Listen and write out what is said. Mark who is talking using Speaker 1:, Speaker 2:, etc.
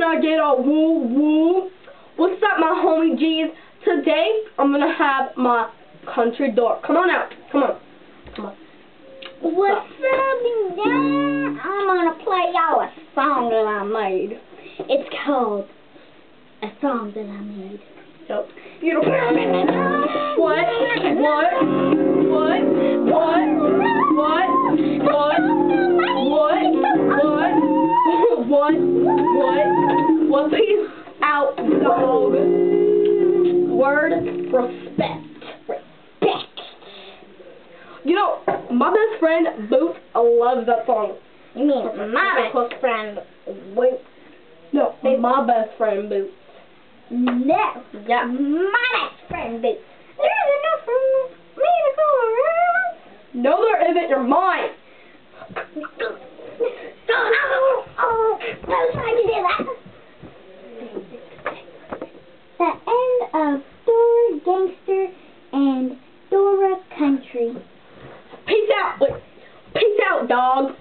Speaker 1: Can I get a woo woo? What's up, my homie G's? Today, I'm gonna have my country dog. Come on out. Come on. Come on.
Speaker 2: What's up, Dad? I'm gonna play y'all a song that I made. It's called A Song That I Made.
Speaker 1: Yep. You What? Peace out, dog. Word respect.
Speaker 2: Respect.
Speaker 1: You know, my best friend Boots loves that song.
Speaker 2: You mean my close friend, Wait.
Speaker 1: No, my best friend Boots.
Speaker 2: No.
Speaker 1: Yeah.
Speaker 2: My best friend, Boots. There's enough for me to go around.
Speaker 1: No, there isn't. You're mine. Dogs.